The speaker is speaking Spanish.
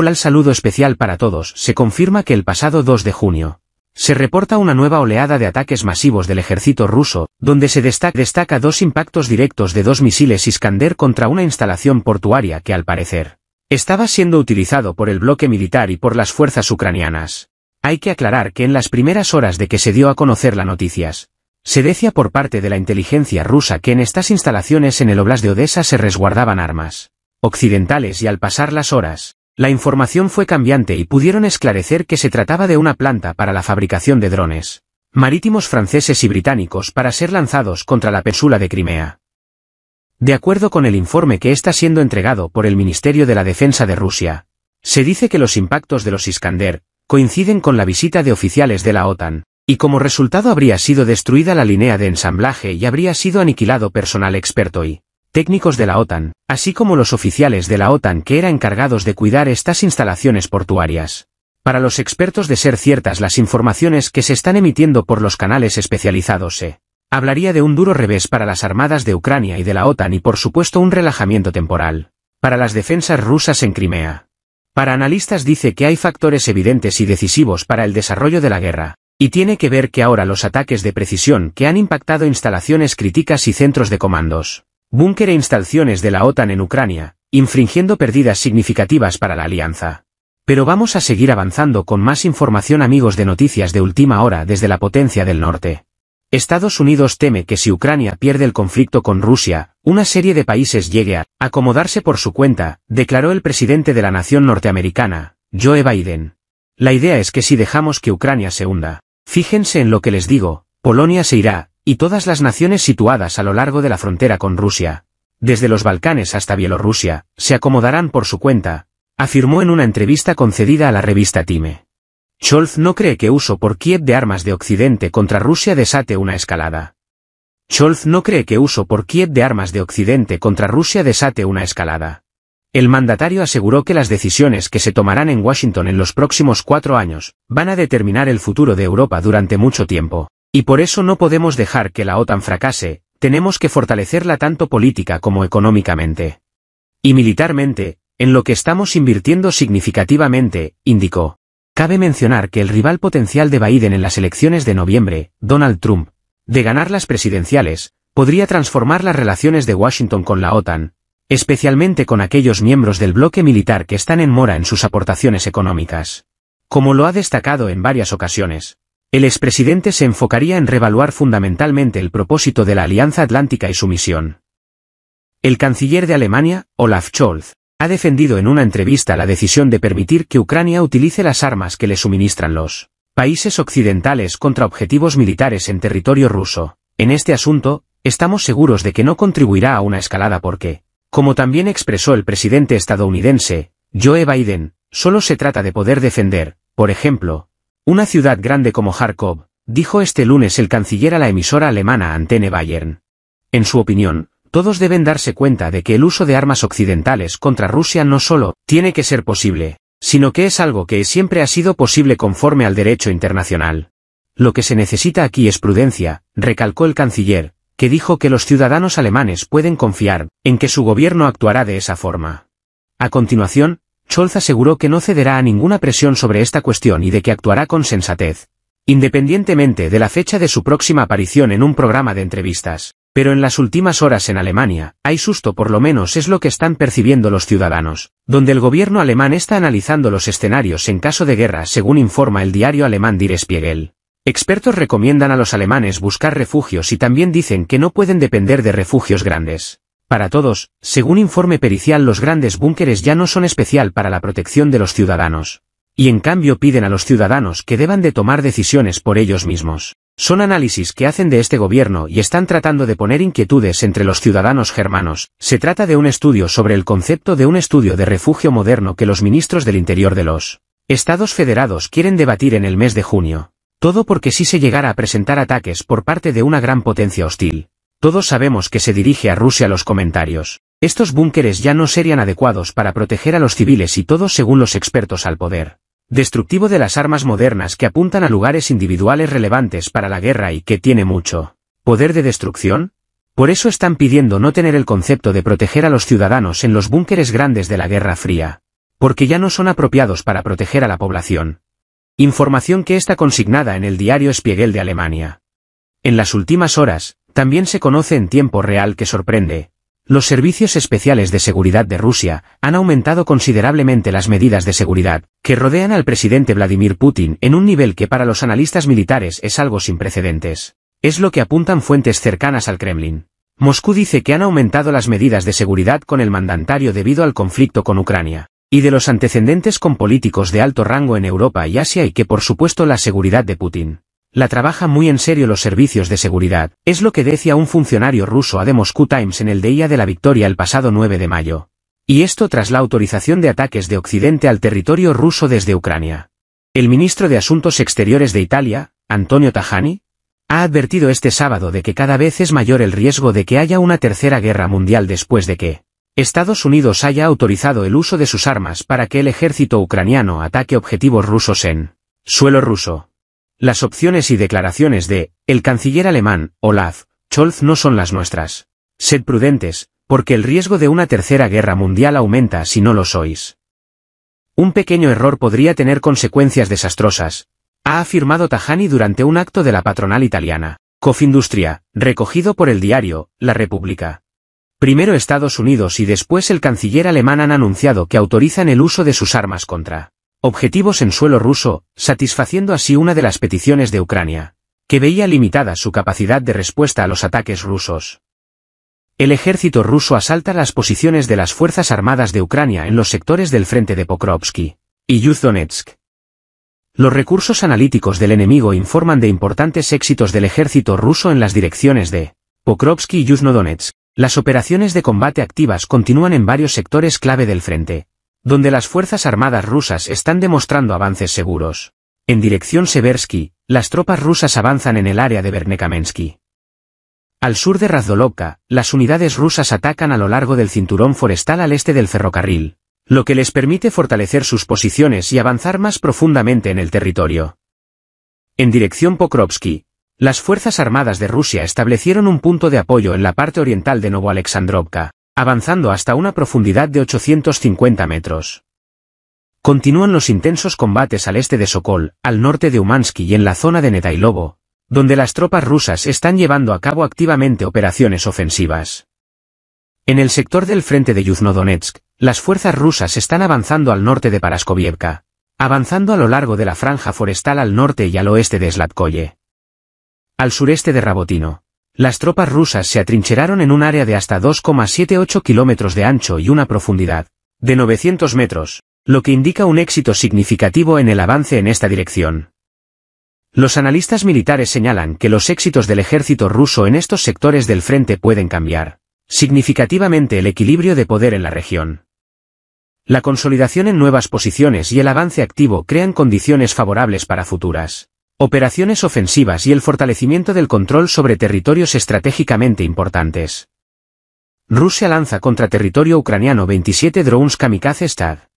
Hola al saludo especial para todos, se confirma que el pasado 2 de junio, se reporta una nueva oleada de ataques masivos del ejército ruso, donde se destaca, destaca dos impactos directos de dos misiles Iskander contra una instalación portuaria que al parecer, estaba siendo utilizado por el bloque militar y por las fuerzas ucranianas. Hay que aclarar que en las primeras horas de que se dio a conocer la noticias, se decía por parte de la inteligencia rusa que en estas instalaciones en el Oblast de Odessa se resguardaban armas occidentales y al pasar las horas, la información fue cambiante y pudieron esclarecer que se trataba de una planta para la fabricación de drones marítimos franceses y británicos para ser lanzados contra la península de Crimea. De acuerdo con el informe que está siendo entregado por el Ministerio de la Defensa de Rusia, se dice que los impactos de los Iskander coinciden con la visita de oficiales de la OTAN, y como resultado habría sido destruida la línea de ensamblaje y habría sido aniquilado personal experto y técnicos de la OTAN, así como los oficiales de la OTAN que eran encargados de cuidar estas instalaciones portuarias. Para los expertos de ser ciertas las informaciones que se están emitiendo por los canales especializados se hablaría de un duro revés para las armadas de Ucrania y de la OTAN y por supuesto un relajamiento temporal para las defensas rusas en Crimea. Para analistas dice que hay factores evidentes y decisivos para el desarrollo de la guerra, y tiene que ver que ahora los ataques de precisión que han impactado instalaciones críticas y centros de comandos, Búnker e instalaciones de la OTAN en Ucrania, infringiendo pérdidas significativas para la alianza. Pero vamos a seguir avanzando con más información amigos de noticias de última hora desde la potencia del norte. Estados Unidos teme que si Ucrania pierde el conflicto con Rusia, una serie de países llegue a acomodarse por su cuenta, declaró el presidente de la nación norteamericana, Joe Biden. La idea es que si dejamos que Ucrania se hunda, fíjense en lo que les digo, Polonia se irá, y todas las naciones situadas a lo largo de la frontera con Rusia, desde los Balcanes hasta Bielorrusia, se acomodarán por su cuenta, afirmó en una entrevista concedida a la revista Time. Scholz no cree que uso por Kiev de armas de Occidente contra Rusia desate una escalada. Scholz no cree que uso por Kiev de armas de Occidente contra Rusia desate una escalada. El mandatario aseguró que las decisiones que se tomarán en Washington en los próximos cuatro años van a determinar el futuro de Europa durante mucho tiempo. Y por eso no podemos dejar que la OTAN fracase, tenemos que fortalecerla tanto política como económicamente. Y militarmente, en lo que estamos invirtiendo significativamente, indicó. Cabe mencionar que el rival potencial de Biden en las elecciones de noviembre, Donald Trump, de ganar las presidenciales, podría transformar las relaciones de Washington con la OTAN, especialmente con aquellos miembros del bloque militar que están en mora en sus aportaciones económicas. Como lo ha destacado en varias ocasiones, el expresidente se enfocaría en revaluar fundamentalmente el propósito de la Alianza Atlántica y su misión. El canciller de Alemania, Olaf Scholz, ha defendido en una entrevista la decisión de permitir que Ucrania utilice las armas que le suministran los países occidentales contra objetivos militares en territorio ruso. En este asunto, estamos seguros de que no contribuirá a una escalada porque, como también expresó el presidente estadounidense, Joe Biden, solo se trata de poder defender, por ejemplo, una ciudad grande como Kharkov, dijo este lunes el canciller a la emisora alemana Antenne Bayern. En su opinión, todos deben darse cuenta de que el uso de armas occidentales contra Rusia no solo tiene que ser posible, sino que es algo que siempre ha sido posible conforme al derecho internacional. Lo que se necesita aquí es prudencia, recalcó el canciller, que dijo que los ciudadanos alemanes pueden confiar en que su gobierno actuará de esa forma. A continuación, Scholz aseguró que no cederá a ninguna presión sobre esta cuestión y de que actuará con sensatez, independientemente de la fecha de su próxima aparición en un programa de entrevistas. Pero en las últimas horas en Alemania, hay susto por lo menos es lo que están percibiendo los ciudadanos, donde el gobierno alemán está analizando los escenarios en caso de guerra según informa el diario alemán Der Spiegel. Expertos recomiendan a los alemanes buscar refugios y también dicen que no pueden depender de refugios grandes. Para todos, según informe pericial los grandes búnkeres ya no son especial para la protección de los ciudadanos. Y en cambio piden a los ciudadanos que deban de tomar decisiones por ellos mismos. Son análisis que hacen de este gobierno y están tratando de poner inquietudes entre los ciudadanos germanos. Se trata de un estudio sobre el concepto de un estudio de refugio moderno que los ministros del interior de los Estados federados quieren debatir en el mes de junio. Todo porque si se llegara a presentar ataques por parte de una gran potencia hostil, todos sabemos que se dirige a Rusia los comentarios. Estos búnkeres ya no serían adecuados para proteger a los civiles y todos según los expertos al poder. Destructivo de las armas modernas que apuntan a lugares individuales relevantes para la guerra y que tiene mucho poder de destrucción? Por eso están pidiendo no tener el concepto de proteger a los ciudadanos en los búnkeres grandes de la Guerra Fría. porque ya no son apropiados para proteger a la población. Información que está consignada en el diario Spiegel de Alemania. En las últimas horas, también se conoce en tiempo real que sorprende. Los servicios especiales de seguridad de Rusia han aumentado considerablemente las medidas de seguridad que rodean al presidente Vladimir Putin en un nivel que para los analistas militares es algo sin precedentes. Es lo que apuntan fuentes cercanas al Kremlin. Moscú dice que han aumentado las medidas de seguridad con el mandatario debido al conflicto con Ucrania, y de los antecedentes con políticos de alto rango en Europa y Asia y que por supuesto la seguridad de Putin. La trabaja muy en serio los servicios de seguridad, es lo que decía un funcionario ruso a The Moscow Times en el Día de la Victoria el pasado 9 de mayo. Y esto tras la autorización de ataques de Occidente al territorio ruso desde Ucrania. El ministro de Asuntos Exteriores de Italia, Antonio Tajani, ha advertido este sábado de que cada vez es mayor el riesgo de que haya una tercera guerra mundial después de que Estados Unidos haya autorizado el uso de sus armas para que el ejército ucraniano ataque objetivos rusos en suelo ruso. Las opciones y declaraciones de, el canciller alemán, Olaf, Scholz no son las nuestras. Sed prudentes, porque el riesgo de una tercera guerra mundial aumenta si no lo sois. Un pequeño error podría tener consecuencias desastrosas, ha afirmado Tajani durante un acto de la patronal italiana, Cofindustria, recogido por el diario, La República. Primero Estados Unidos y después el canciller alemán han anunciado que autorizan el uso de sus armas contra Objetivos en suelo ruso, satisfaciendo así una de las peticiones de Ucrania, que veía limitada su capacidad de respuesta a los ataques rusos. El ejército ruso asalta las posiciones de las Fuerzas Armadas de Ucrania en los sectores del frente de Pokrovsky y Yuzhdonetsk. Los recursos analíticos del enemigo informan de importantes éxitos del ejército ruso en las direcciones de Pokrovsky y Yuzhnodonetsk. Las operaciones de combate activas continúan en varios sectores clave del frente, donde las Fuerzas Armadas rusas están demostrando avances seguros. En dirección Seversky, las tropas rusas avanzan en el área de Bernekamensky. Al sur de Razdolovka, las unidades rusas atacan a lo largo del cinturón forestal al este del ferrocarril, lo que les permite fortalecer sus posiciones y avanzar más profundamente en el territorio. En dirección Pokrovsky, las Fuerzas Armadas de Rusia establecieron un punto de apoyo en la parte oriental de Novoalexandrovka, avanzando hasta una profundidad de 850 metros. Continúan los intensos combates al este de Sokol, al norte de Umansky y en la zona de Netailovo, donde las tropas rusas están llevando a cabo activamente operaciones ofensivas. En el sector del frente de Yuzhnodonetsk, las fuerzas rusas están avanzando al norte de Paraskovievka, avanzando a lo largo de la franja forestal al norte y al oeste de Slatkoye. Al sureste de Rabotino, las tropas rusas se atrincheraron en un área de hasta 2,78 kilómetros de ancho y una profundidad de 900 metros, lo que indica un éxito significativo en el avance en esta dirección. Los analistas militares señalan que los éxitos del ejército ruso en estos sectores del frente pueden cambiar significativamente el equilibrio de poder en la región. La consolidación en nuevas posiciones y el avance activo crean condiciones favorables para futuras operaciones ofensivas y el fortalecimiento del control sobre territorios estratégicamente importantes. Rusia lanza contra territorio ucraniano 27 drones kamikaze Stag.